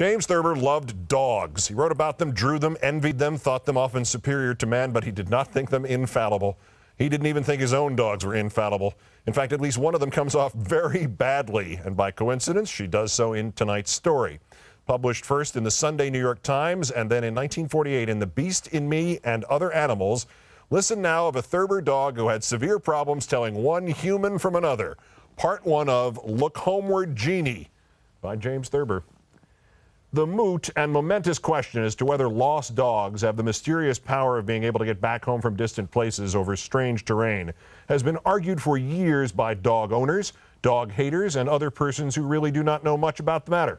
James Thurber loved dogs. He wrote about them, drew them, envied them, thought them often superior to man, but he did not think them infallible. He didn't even think his own dogs were infallible. In fact, at least one of them comes off very badly, and by coincidence, she does so in tonight's story. Published first in the Sunday New York Times and then in 1948 in The Beast in Me and Other Animals, listen now of a Thurber dog who had severe problems telling one human from another. Part one of Look Homeward Jeannie by James Thurber. The moot and momentous question as to whether lost dogs have the mysterious power of being able to get back home from distant places over strange terrain has been argued for years by dog owners, dog haters, and other persons who really do not know much about the matter.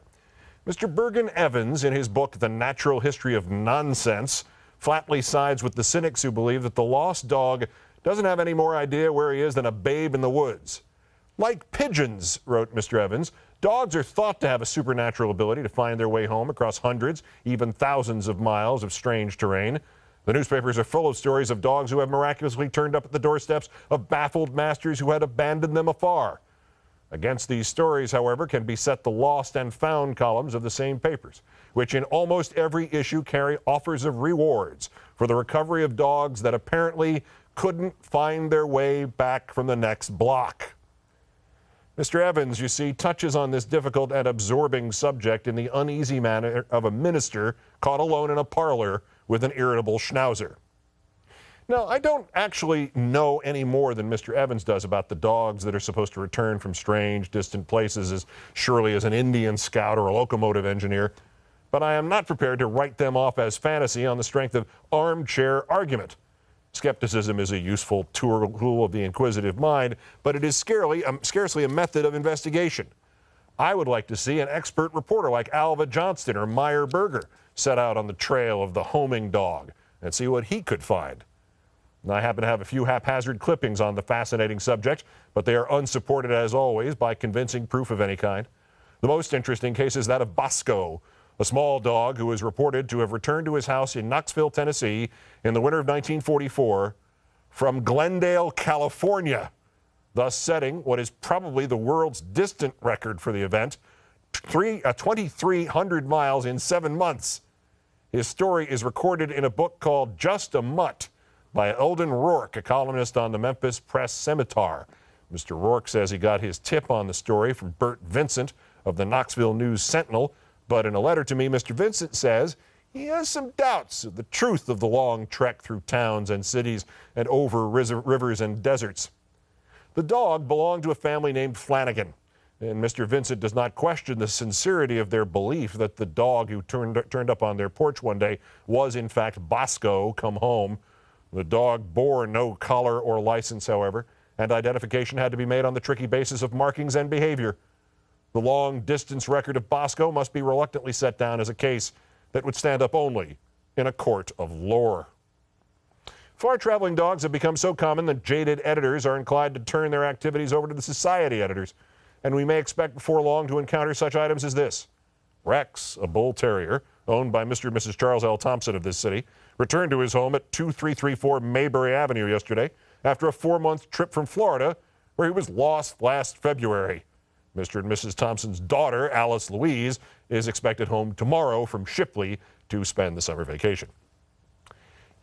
Mr. Bergen Evans, in his book The Natural History of Nonsense, flatly sides with the cynics who believe that the lost dog doesn't have any more idea where he is than a babe in the woods. Like pigeons, wrote Mr. Evans, dogs are thought to have a supernatural ability to find their way home across hundreds, even thousands of miles of strange terrain. The newspapers are full of stories of dogs who have miraculously turned up at the doorsteps of baffled masters who had abandoned them afar. Against these stories, however, can be set the lost and found columns of the same papers, which in almost every issue carry offers of rewards for the recovery of dogs that apparently couldn't find their way back from the next block. Mr. Evans, you see, touches on this difficult and absorbing subject in the uneasy manner of a minister caught alone in a parlor with an irritable schnauzer. Now, I don't actually know any more than Mr. Evans does about the dogs that are supposed to return from strange, distant places as surely as an Indian scout or a locomotive engineer, but I am not prepared to write them off as fantasy on the strength of armchair argument. Skepticism is a useful tool of the inquisitive mind, but it is scarcely, um, scarcely a method of investigation. I would like to see an expert reporter like Alva Johnston or Meyer Berger set out on the trail of the homing dog and see what he could find. I happen to have a few haphazard clippings on the fascinating subject, but they are unsupported as always by convincing proof of any kind. The most interesting case is that of Bosco, a small dog who is reported to have returned to his house in Knoxville, Tennessee in the winter of 1944 from Glendale, California, thus setting what is probably the world's distant record for the event, three, uh, 2,300 miles in seven months. His story is recorded in a book called Just a Mutt by Eldon Roark, a columnist on the Memphis Press Scimitar. Mr. Roark says he got his tip on the story from Bert Vincent of the Knoxville News Sentinel, but in a letter to me, Mr. Vincent says he has some doubts of the truth of the long trek through towns and cities and over rivers and deserts. The dog belonged to a family named Flanagan, and Mr. Vincent does not question the sincerity of their belief that the dog who turned, turned up on their porch one day was, in fact, Bosco come home. The dog bore no collar or license, however, and identification had to be made on the tricky basis of markings and behavior. The long distance record of Bosco must be reluctantly set down as a case that would stand up only in a court of lore. Far traveling dogs have become so common that jaded editors are inclined to turn their activities over to the society editors, and we may expect before long to encounter such items as this. Rex, a bull terrier owned by Mr. and Mrs. Charles L. Thompson of this city, returned to his home at 2334 Mayberry Avenue yesterday after a four month trip from Florida, where he was lost last February. Mr. and Mrs. Thompson's daughter, Alice Louise, is expected home tomorrow from Shipley to spend the summer vacation.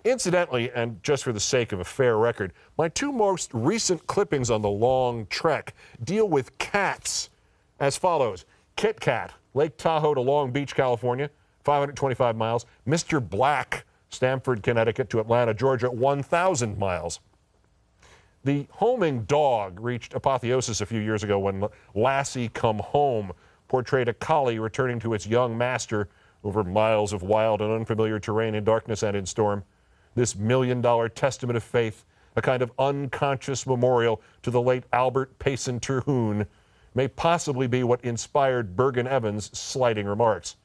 Incidentally, and just for the sake of a fair record, my two most recent clippings on the long trek deal with cats as follows Kit Kat, Lake Tahoe to Long Beach, California, 525 miles. Mr. Black, Stamford, Connecticut to Atlanta, Georgia, 1,000 miles. The homing dog reached apotheosis a few years ago when Lassie Come Home portrayed a collie returning to its young master over miles of wild and unfamiliar terrain in darkness and in storm. This million dollar testament of faith, a kind of unconscious memorial to the late Albert Payson Terhune, may possibly be what inspired Bergen Evans' slighting remarks.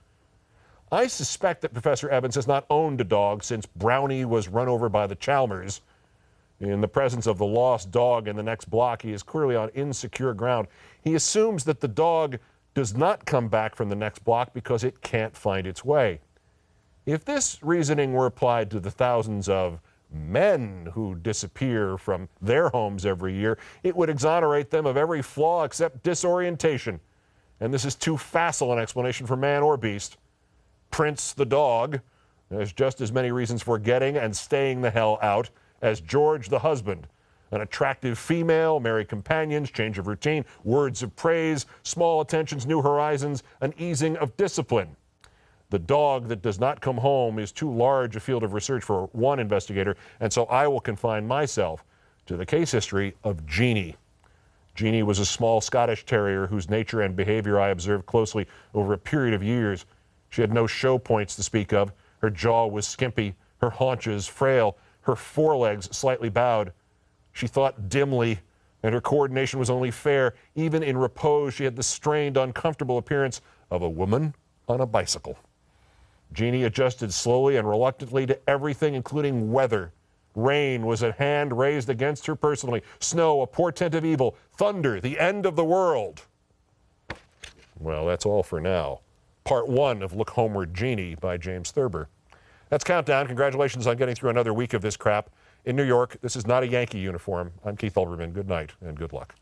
I suspect that Professor Evans has not owned a dog since Brownie was run over by the Chalmers. In the presence of the lost dog in the next block, he is clearly on insecure ground. He assumes that the dog does not come back from the next block because it can't find its way. If this reasoning were applied to the thousands of men who disappear from their homes every year, it would exonerate them of every flaw except disorientation. And this is too facile an explanation for man or beast. Prince the dog. There's just as many reasons for getting and staying the hell out as George the husband. An attractive female, merry companions, change of routine, words of praise, small attentions, new horizons, an easing of discipline. The dog that does not come home is too large a field of research for one investigator, and so I will confine myself to the case history of Jeannie. Jeannie was a small Scottish terrier whose nature and behavior I observed closely over a period of years. She had no show points to speak of. Her jaw was skimpy, her haunches frail, her forelegs slightly bowed. She thought dimly, and her coordination was only fair. Even in repose, she had the strained, uncomfortable appearance of a woman on a bicycle. Jeannie adjusted slowly and reluctantly to everything, including weather. Rain was at hand, raised against her personally. Snow, a portent of evil. Thunder, the end of the world. Well, that's all for now. Part one of Look Homeward Jeannie by James Thurber. That's Countdown. Congratulations on getting through another week of this crap. In New York, this is not a Yankee uniform. I'm Keith Olbermann. Good night and good luck.